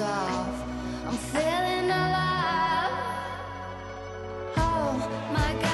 off. I'm feeling alive. Oh my God.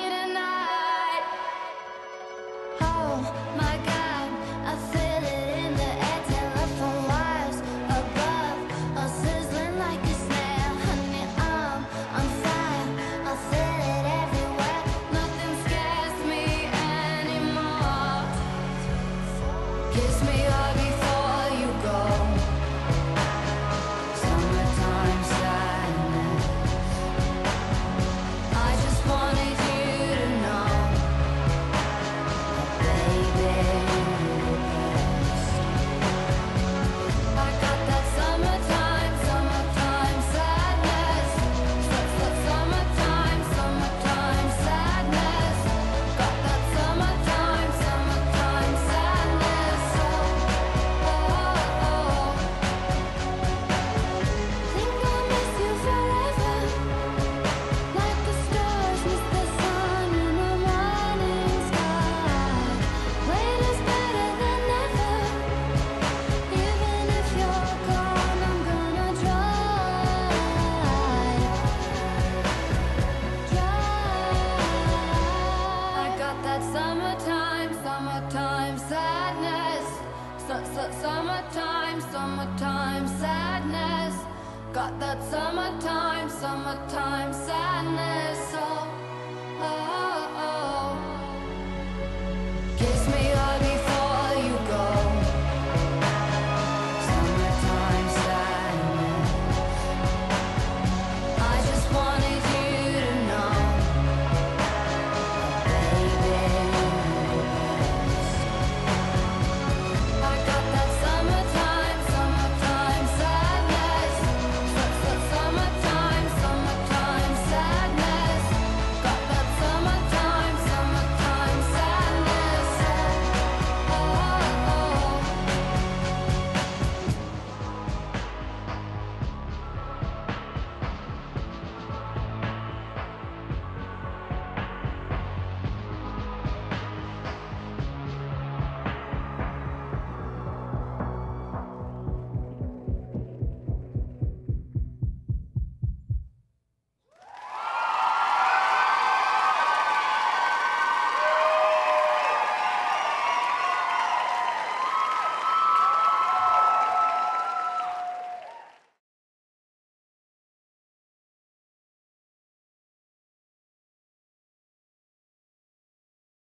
Kiss me Summertime, summertime sadness.